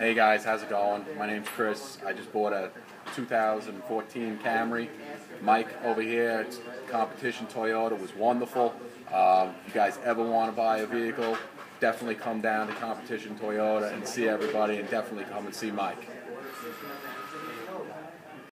Hey guys, how's it going? My name's Chris. I just bought a 2014 Camry. Mike over here, at competition Toyota was wonderful. Uh, if you guys ever want to buy a vehicle, definitely come down to competition Toyota and see everybody, and definitely come and see Mike.